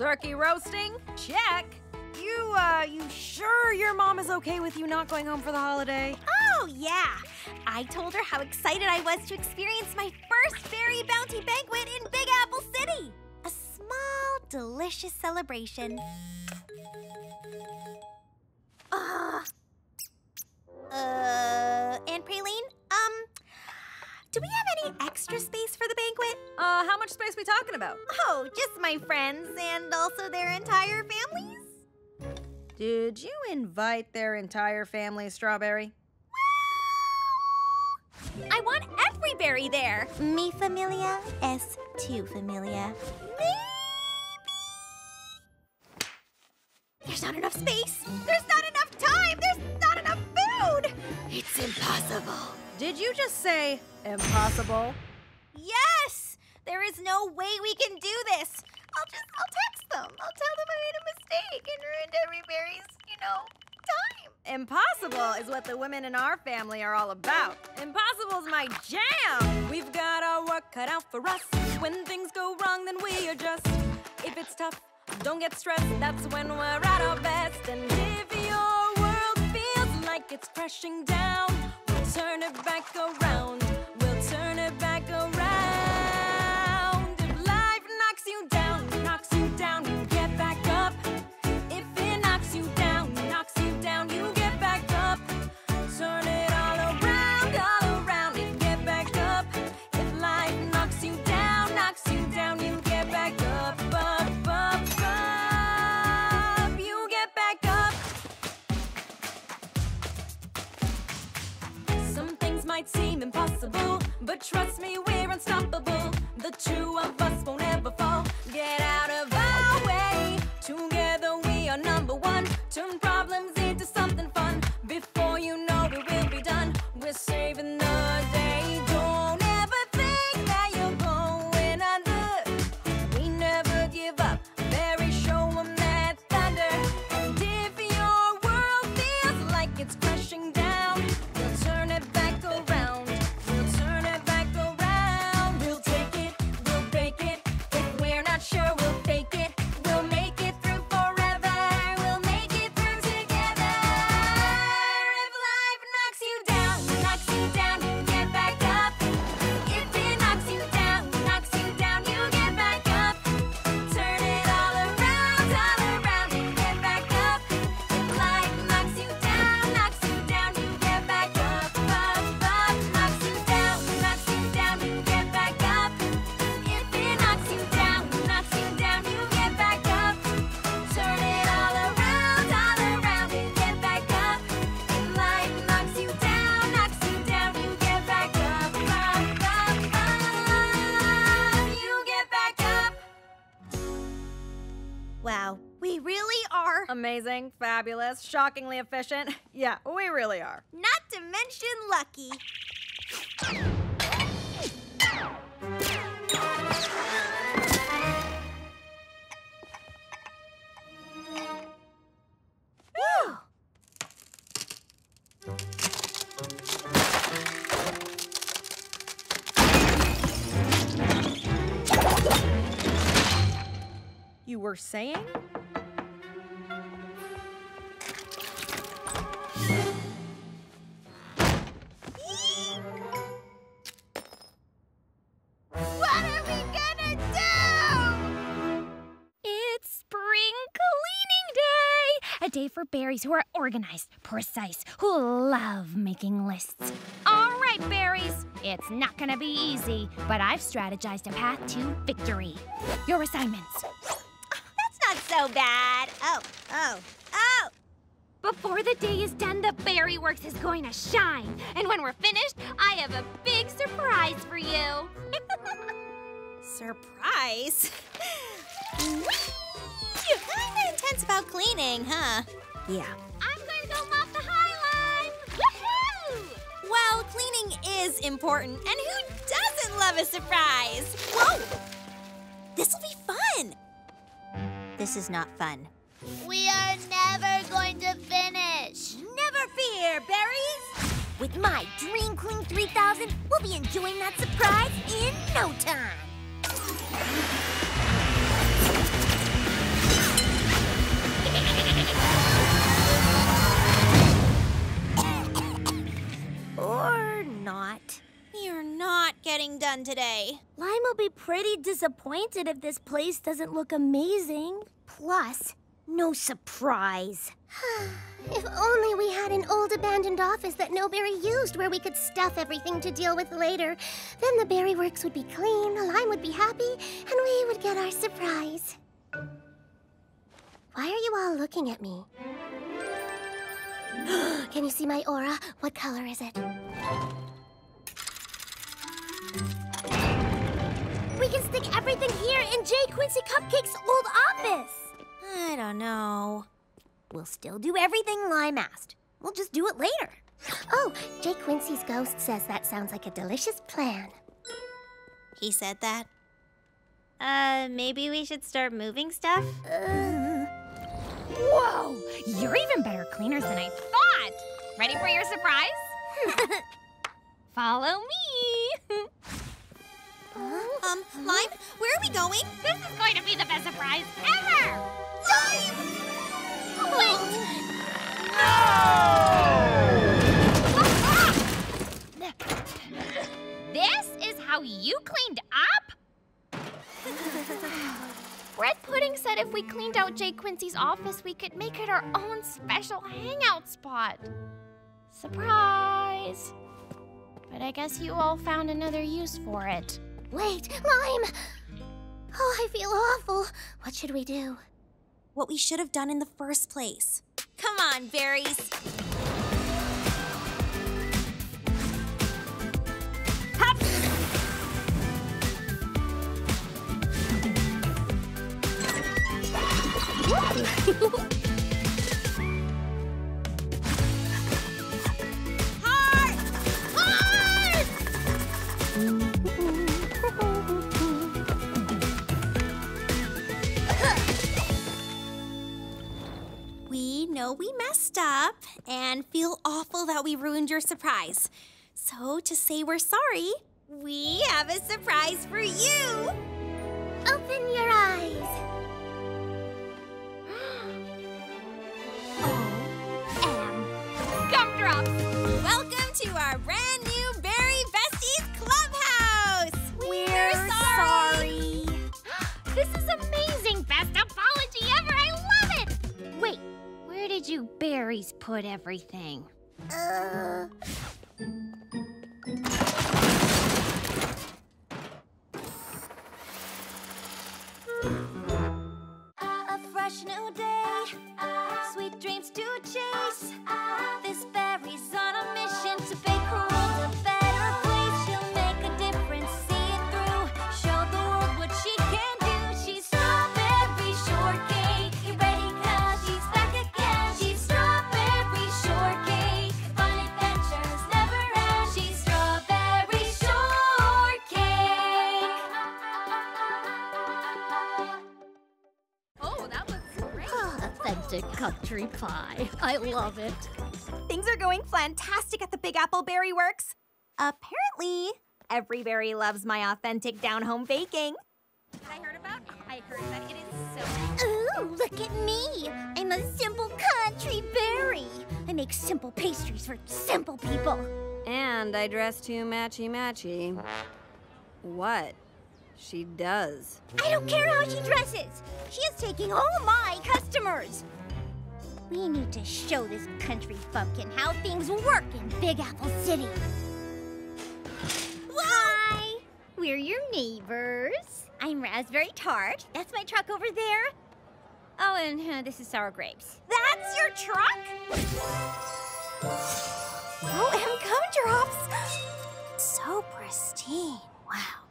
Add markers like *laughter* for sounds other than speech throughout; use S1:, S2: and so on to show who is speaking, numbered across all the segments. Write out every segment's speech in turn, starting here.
S1: Turkey roasting? Check. You, uh, you sure your mom is okay with you not going home for the holiday?
S2: Oh, yeah. I told her how excited I was to experience my first Berry Bounty Banquet in Big Apple City. A small, delicious celebration. Ugh. Uh, Aunt Praline, do we have any extra space for the banquet?
S1: Uh, how much space we talking about?
S2: Oh, just my friends and also their entire families.
S1: Did you invite their entire family, Strawberry?
S2: I want every berry there. Me familia es tu familia. Maybe. There's not enough space. There's not enough time. There's not enough food. It's impossible.
S1: Did you just say impossible?
S2: Yes! There is no way we can do this. I'll just, I'll text them. I'll tell them I made a mistake and ruined every berry's, you know, time.
S1: Impossible is what the women in our family are all about. Impossible's my jam! We've got our work cut out for us. When things go wrong, then we adjust. If it's tough, don't get stressed. That's when we're at our best. And if your world feels like it's crashing down, turn it back around. Trust me, we're unstoppable. The two of us
S3: Amazing, fabulous, shockingly efficient. *laughs* Yeah, we really are.
S2: Not to mention lucky.
S3: You were saying?
S4: Who are organized, precise, who love making lists. All right, berries, it's not gonna be easy, but I've strategized a path to victory. Your assignments.
S2: That's not so bad. Oh, oh, oh.
S4: Before the day is done, the Berry Works is going to shine. And when we're finished, I have a big surprise for you. *laughs*
S2: Surprise. *laughs* You're kinda intense about cleaning, huh? Yeah.
S4: I'm going to go mop the High Line. Woohoo!
S2: Well, cleaning is important, and who doesn't love a surprise? Whoa! This'll be fun. This is not fun.
S5: We are never going to finish.
S2: Never fear, berries. With my Dream Clean 3000, we'll be enjoying that surprise in no time. Or not. You're not getting done today.
S6: Lime will be pretty disappointed if this place doesn't look amazing.
S2: Plus, no surprise. *sighs*
S6: if only we had an old abandoned office that Noberry used where we could stuff everything to deal with later. Then the berry works would be clean, lime would be happy, and we would get our surprise. Why are you all looking at me? *gasps* Can you see my aura? What color is it? We can stick everything here in J. Quincy Cupcake's old office.
S2: I don't know. We'll still do everything Lime asked. We'll just do it later. *gasps*
S6: Oh, J. Quincy's ghost says that sounds like a delicious plan.
S2: He said that.
S7: Uh, maybe we should start moving stuff?
S6: Uh,
S4: Whoa! You're even better cleaners than I thought! Ready for your surprise? *laughs* Follow me! *laughs*
S2: Um, Lime, where are we going?
S4: This is going to be the best surprise ever! Lime! Wait! No! *laughs* This is how you cleaned said if we cleaned out J. Quincy's office, we could make it our own special hangout spot. Surprise! But I guess you all found another use for it.
S6: wait, Lime! Oh, I feel awful. What should we do?
S2: What we should have done in the first place. Come on, berries. *laughs* We know we messed up and feel awful that we ruined your surprise. So, to say we're sorry, we have a surprise for you.
S6: Open your eyes.
S4: Gumdrops!
S2: Welcome to our brand new Berry Besties Clubhouse.
S4: We're sorry. *gasps* this is amazing! Best apology ever! I love it! Wait, where did you berries put everything?
S6: Uh,
S1: A fresh new day, sweet dreams to chase.
S6: Country pie. *laughs* I love it.
S8: Things are going fantastic at the Big Apple Berry Works. Apparently, every berry loves my authentic down home baking. I heard about? I heard that it is so.
S6: Ooh, look at me. I'm a simple country berry. I make simple pastries for simple people.
S8: And I dress too matchy matchy. What? She does.
S6: I don't care how she dresses. She is taking all my customers. We need to show this country bumpkin how things work in Big Apple City. Hi, we're your neighbors. I'm Raspberry Tart. That's my truck over there. Oh, and uh, this is Sour Grapes.
S2: That's your truck?
S6: Oh,
S2: OM gumdrops. So pristine. Wow.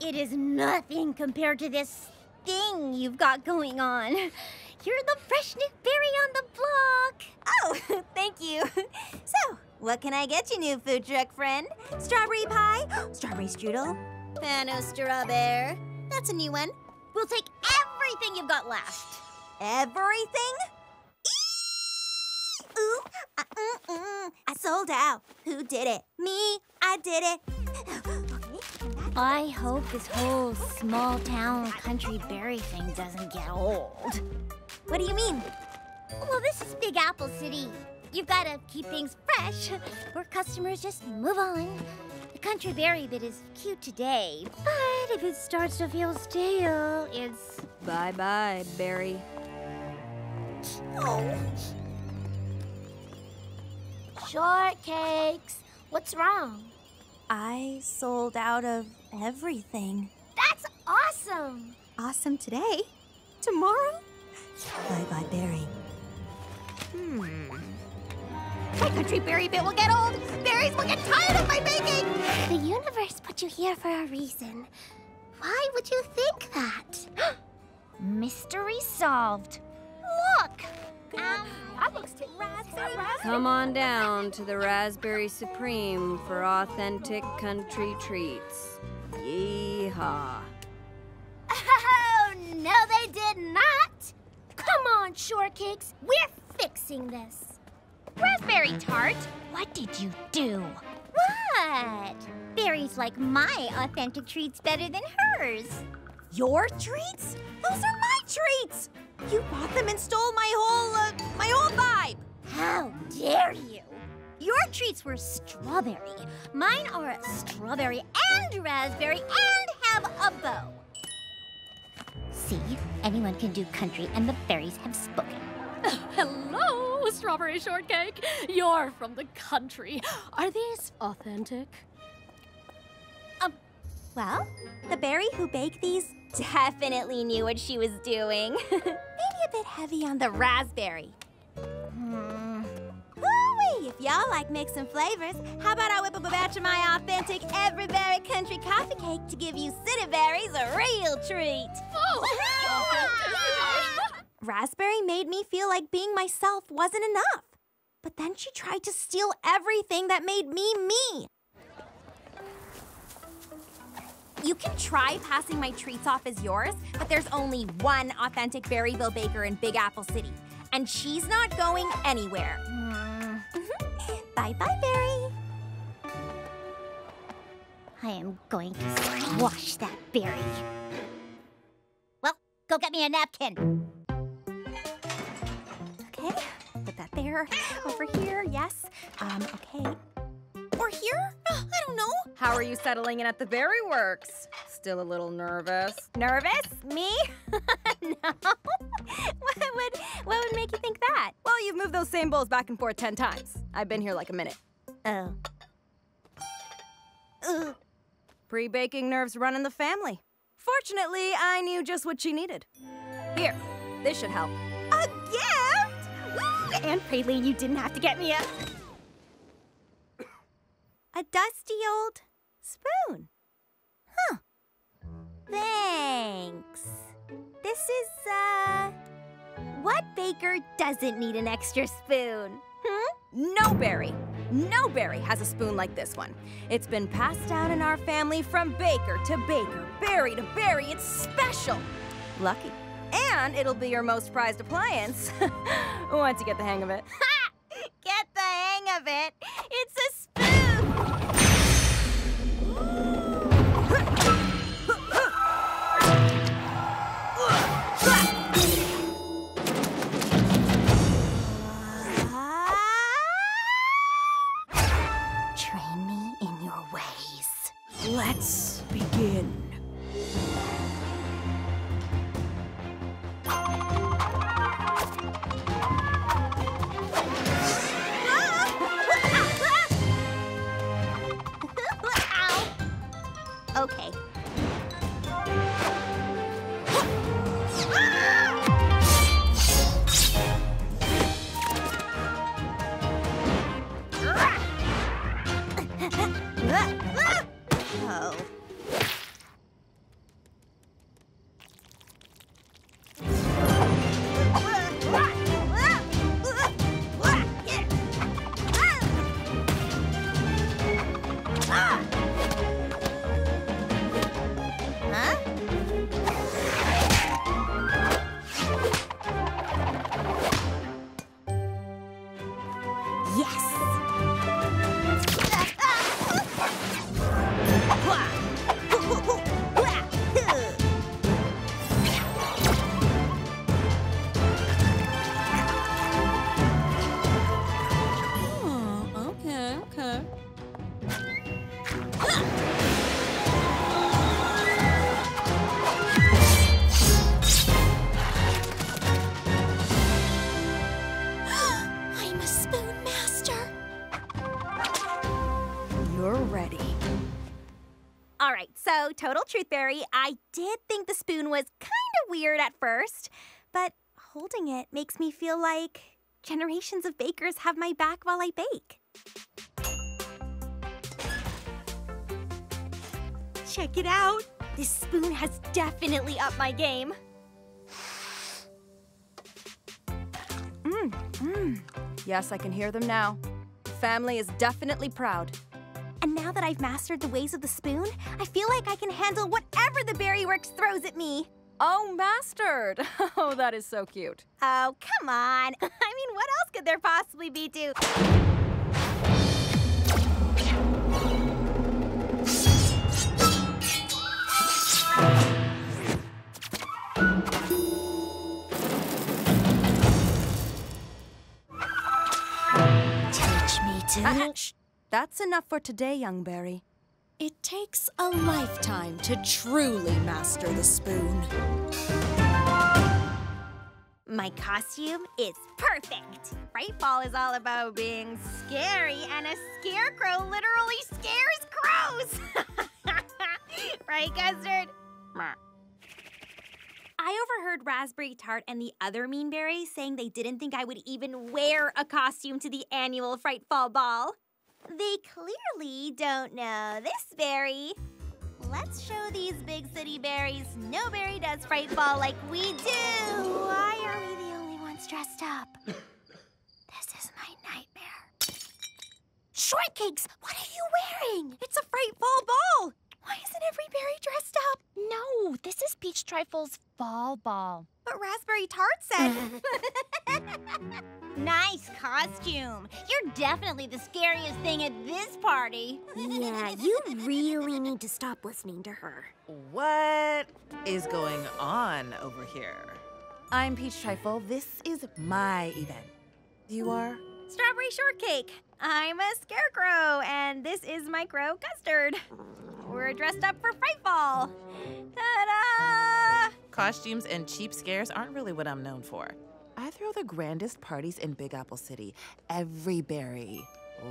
S6: It is nothing compared to this thing you've got going on. *laughs* You're the fresh new berry on the block.
S2: Oh, *laughs* thank you. *laughs* So, what can I get you, new food truck friend? Strawberry pie? *gasps* Strawberry strudel? Fano strawberry. That's a new one.
S6: We'll take everything you've got left.
S2: Everything? Eee! Ooh, uh, mm, mm. I sold out. Who did it? Me. I did it. Okay, and that-
S6: I hope this whole small town country berry thing doesn't get old.
S2: What do you mean?
S6: Well, this is Big Apple City. You've got to keep things fresh, *laughs* or customers just move on. The country berry bit is cute today, but if it starts to feel stale, it's.
S1: Bye bye, Berry.
S9: Oh. Shortcakes. What's wrong?
S2: I sold out of everything.
S9: That's awesome.
S2: Awesome today. Tomorrow? Bye bye, Berry. Hmm. My country berry bit will get old. Berries will get tired of my baking.
S9: The universe put you here for a reason. Why would you think that? *gasps*
S4: Mystery solved.
S6: Look! Um, that looks raspberry.
S1: Come on down to the Raspberry Supreme for authentic country treats. Yeehaw.
S9: Shortcakes. We're fixing this.
S4: Raspberry tart, what did you do?
S6: What? Berries like my authentic treats better than hers.
S2: Your treats? Those are my treats. You bought them and stole my whole, uh, my whole vibe.
S6: How dare you? Your treats were strawberry. Mine are strawberry and raspberry and have a bow. See, anyone can do country, and the fairies have spoken.
S10: Hello, strawberry shortcake. You're from the country. Are these authentic?
S2: Um, Well, the berry who baked these definitely knew what she was doing. *laughs* Maybe a bit heavy on the raspberry. Hmm. If y'all like mixing flavors, how about I whip up a batch of my authentic every berry country coffee cake to give you city berries a real treat. *laughs* Raspberry made me feel like being myself wasn't enough. But then she tried to steal everything that made me me. You can try passing my treats off as yours, but there's only one authentic Berryville baker in Big Apple City, and she's not going anywhere. Bye bye, Berry.
S6: I am going to squash that berry. Well, go get me a napkin.
S2: Okay, put that there. Over here, yes. Um, okay. Or here? Oh, I don't know.
S1: How are you settling in at the Berry Works? Still a little nervous?
S2: Nervous? Me? *laughs* no. *laughs* what would what would make you think that?
S1: Well, you've moved those same bowls back and forth ten times. I've been here like a minute.
S2: Oh. Ugh.
S1: Pre-baking nerves run in the family. Fortunately, I knew just what she needed. Here, this should help.
S2: A gift? Woo! Aunt Praline, you didn't have to get me a a dusty old spoon. Huh. Thanks. This is uh what baker doesn't need an extra spoon? Hmm?
S1: No berry. No berry has a spoon like this one. It's been passed down in our family from baker to baker, berry to berry. It's special. Lucky. And it'll be your most prized appliance *laughs* once you get the hang of it. *laughs*
S2: Get the hang of it. It's a
S1: Let's
S2: truth. I did think the spoon was kind of weird at first, but holding it makes me feel like generations of bakers have my back while I bake. Check it out. This spoon has definitely upped my game.
S11: Mmm, mmm. Yes, I can hear them now. Family is definitely proud.
S2: And now that I've mastered the ways of the spoon, I feel like I can handle whatever the Berry Works throws at me.
S11: Oh, mastered! *laughs* Oh, that is so cute.
S2: Oh, come on. *laughs* I mean, what else could there possibly be to...
S6: Teach me *laughs*
S11: shh. That's enough for today, young Berry.
S1: It takes a lifetime to truly master the spoon.
S2: My costume is perfect. Frightfall is all about being scary, and a scarecrow literally scares crows. *laughs* right, Custard? I overheard Raspberry Tart and the other Mean Berries saying they didn't think I would even wear a costume to the annual Frightfall Ball. They clearly don't know this berry. Let's show these big city berries no berry does Frightfall like we do. Why are we the only ones dressed up? *coughs* this is my nightmare. Shortcakes, what are you wearing? It's a Frightfall Ball. Why isn't every berry dressed up?
S4: No, this is Peach Trifle's fall ball.
S2: But Raspberry Tart said. *laughs* nice costume. You're definitely the scariest thing at this party.
S6: Yeah, you really need to stop listening to her.
S12: What is going on over here?
S11: I'm Peach Trifle. This is my event. You are?
S2: Strawberry shortcake. I'm a scarecrow, and this is my crow custard. Mm. We're dressed up for Frightfall. Ta-da!
S12: Costumes and cheap scares aren't really what I'm known for. I throw the grandest parties in Big Apple City. Every berry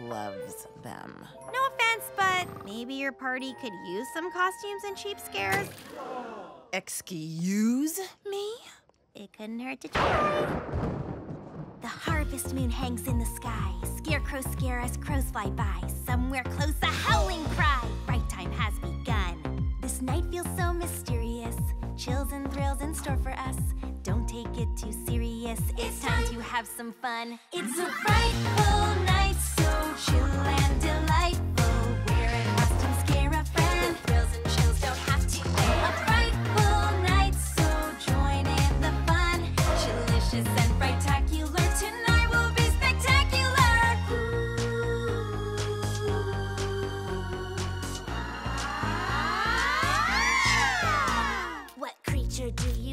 S12: loves them.
S2: No offense, but maybe your party could use some costumes and cheap scares. *gasps*
S12: Excuse me?
S2: It couldn't hurt to try. The harvest moon hangs in the sky. Scarecrows scare as crows fly by. Somewhere close, a howling cry. Time has begun. This night feels so mysterious. Chills and thrills in store for us. Don't take it too serious. It's time to have some fun. It's a frightful night, so chill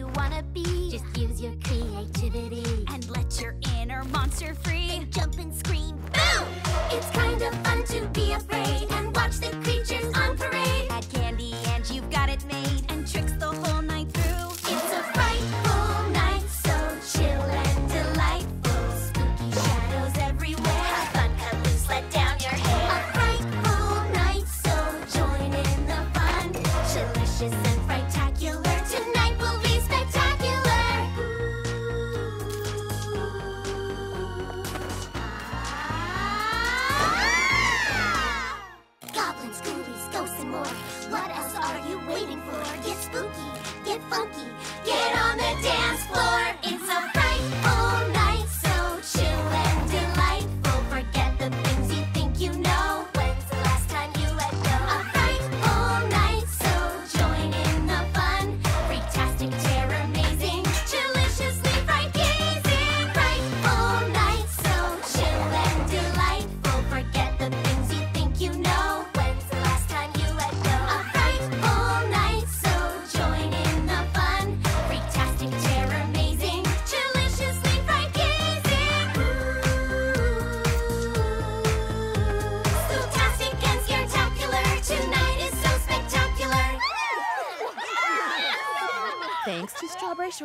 S2: you wanna be?
S6: Just use your creativity.
S2: and let your inner monster free.
S6: Jump and scream, boom! It's kind of fun to be afraid and watch the creatures on parade.
S2: Add candy and you've got it made. And tricks the whole night through.
S6: Get on the dance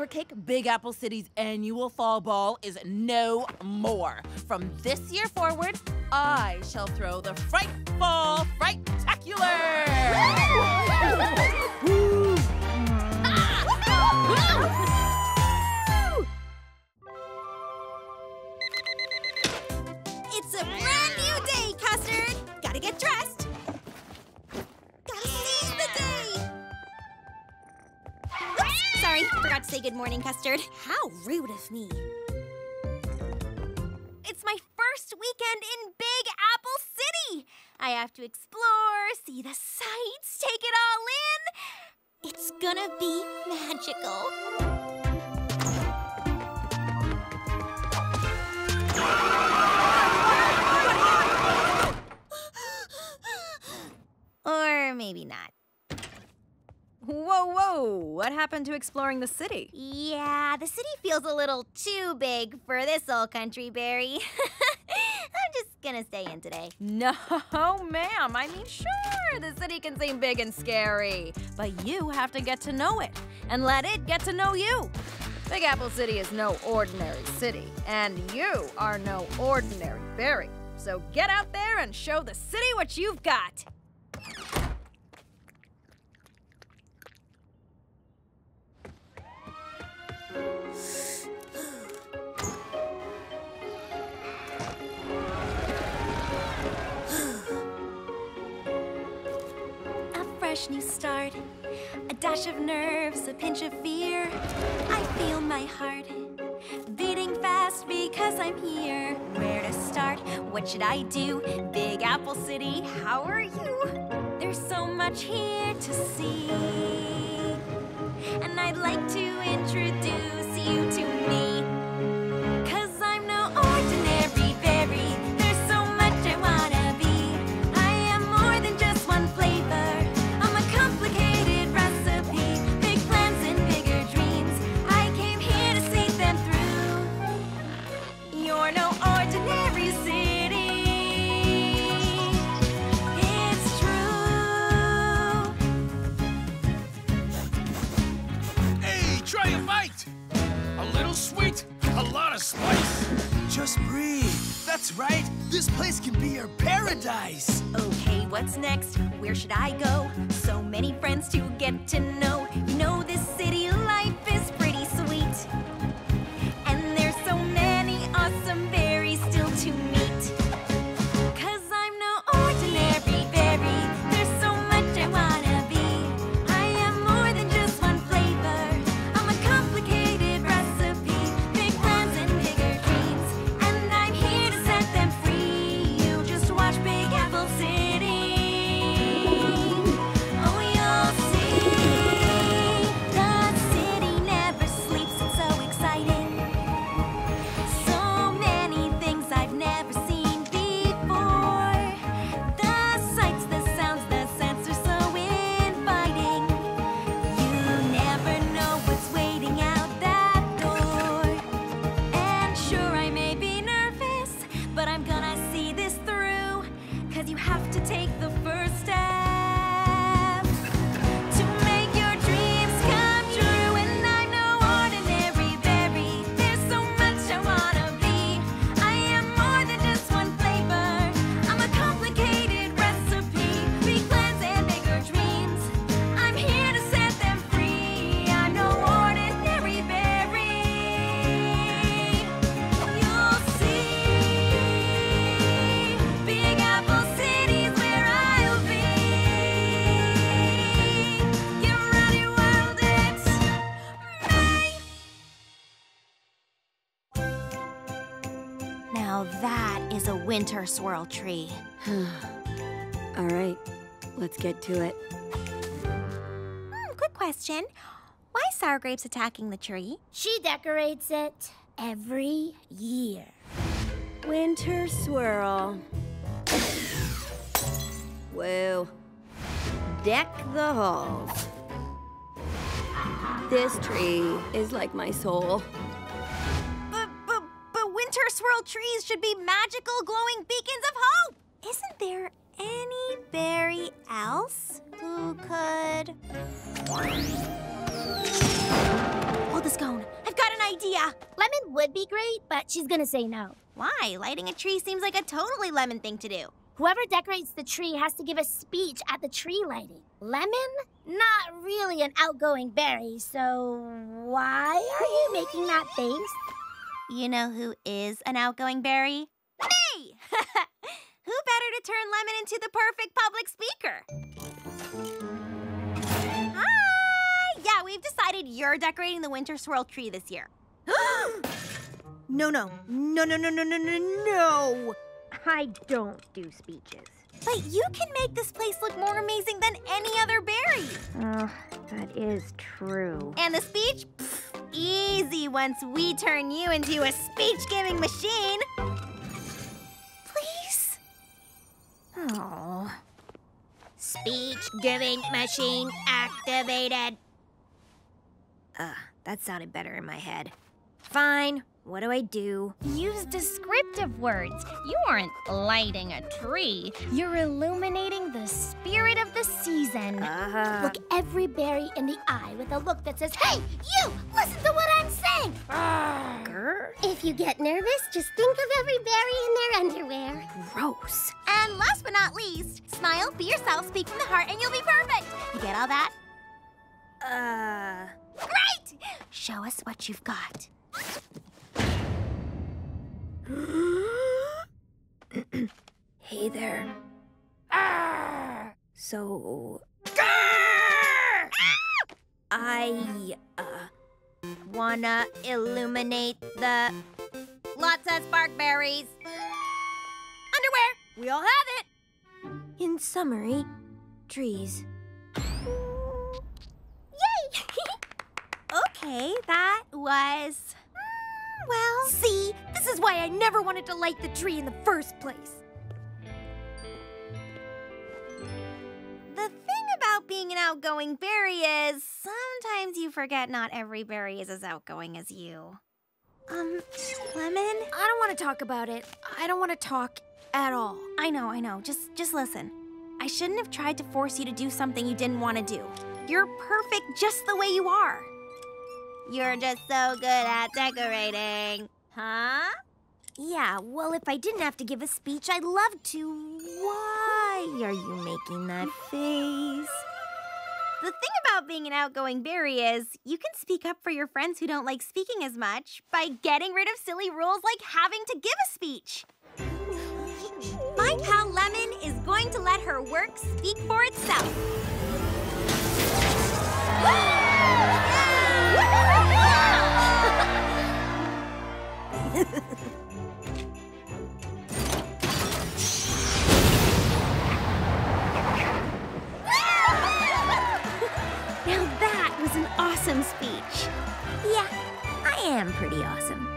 S12: Cake Big Apple City's annual fall ball is no more. From this year forward, I shall throw the Fright Ball Frightacular! *laughs*
S13: good morning, Custard.
S14: How rude of me.
S13: It's my first weekend in Big Apple City. I have to explore, see the sights, take it all in. It's gonna be magical. or maybe not.
S1: Whoa, whoa! What happened to exploring the city?
S13: Yeah, the city feels a little too big for this old country, berry. *laughs* I'm just gonna stay in today.
S1: No, *laughs* ma'am. I mean, sure, the city can seem big and scary, but you have to get to know it and let it get to know you. Big Apple City is no ordinary city, and you are no ordinary berry. So get out there and show the city what you've got.
S2: Fresh new start, a dash of nerves, a pinch of fear. I feel my heart beating fast because I'm here. Where to start? What should I do? Big Apple City, how are you? There's so much here to see. And I'd like to introduce you to me. Okay, what's next? Where should I go? So many friends to get to. Know, winter swirl tree. *sighs*
S8: All right, let's get to it.
S13: Hmm, quick question. Why is Sour Grapes attacking the tree?
S6: She decorates it every year.
S8: Winter swirl. Whoa. Deck the halls. This tree is like my soul.
S13: Swirl trees should be magical, glowing beacons of hope. Isn't there any berry else who could? Hold the scone. I've got an idea.
S6: Lemon would be great, but she's gonna say no.
S13: Why? Lighting a tree seems like a totally lemon thing to do.
S6: Whoever decorates the tree has to give a speech at the tree lighting. Lemon? Not really an outgoing berry, so why are you making that face?
S13: You know who is an outgoing berry? Me! *laughs* who better to turn Lemon into the perfect public speaker? Hi! Yeah, we
S2: we've decided you're decorating the winter swirl tree this year. *gasps*
S6: No, no. No, no, no, no, no, no, no. I don't do speeches.
S2: But you can make this place look more amazing than any other berry.
S6: Oh, that is true.
S2: And the speech? Pfft, easy once we turn you into a speech-giving machine. Please?
S6: Oh.
S2: Speech giving machine activated.
S6: Uh, that sounded better in my head. Fine. What do I do?
S4: Use descriptive words. You aren't lighting a tree, you're illuminating the spirit of the season.
S6: Uh, -huh.
S9: Look every berry in the eye with a look that says, Hey, you! Listen to what I'm saying!
S6: grr.
S9: If you get nervous, just think of every berry in their underwear.
S6: Gross.
S2: And last but not least, smile, be yourself, speak from the heart, and you'll be perfect. You get all that?
S6: Uh.
S2: Great! Show us what you've got. *gasps*
S6: Hey there. So. I, uh.
S2: Wanna illuminate the lots of sparkberries. Underwear! We all have it!
S6: In summary, trees.
S2: Yay! *laughs* okay, that was. mm, Well.
S6: See, this is why I never wanted to light the tree in the first place.
S2: The thing about being an outgoing berry is sometimes you forget not every berry is as outgoing as you. Um, Lemon?
S6: I don't want to talk about it. I don't want to talk at all.
S2: I know, I know. Just just listen. I shouldn't have tried to force you to do something you didn't want to do. You're perfect just the way you are. You're just so good at decorating. Huh?
S6: Yeah, well, if I didn't have to give a speech, I'd love to.
S2: Why are you making that face? The thing about being an outgoing berry is you can speak up for your friends who don't like speaking as much by getting rid of silly rules like having to give a speech. My pal Lemon is going to let her work speak for itself. *gasps*
S6: Now that was an awesome speech. Yeah, I am pretty awesome.